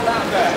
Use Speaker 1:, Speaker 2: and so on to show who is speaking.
Speaker 1: all out there.